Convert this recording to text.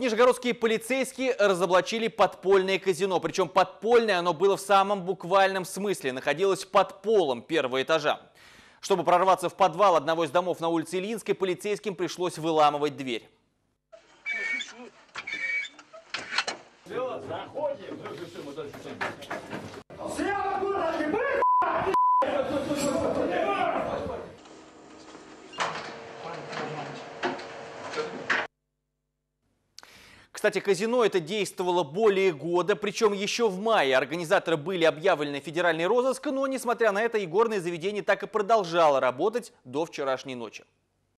Нижегородские полицейские разоблачили подпольное казино. Причем подпольное оно было в самом буквальном смысле. Находилось под полом первого этажа. Чтобы прорваться в подвал одного из домов на улице Ильинской, полицейским пришлось выламывать дверь. Кстати, казино это действовало более года, причем еще в мае организаторы были объявлены в федеральный розыск, но, несмотря на это, игорное заведение так и продолжало работать до вчерашней ночи.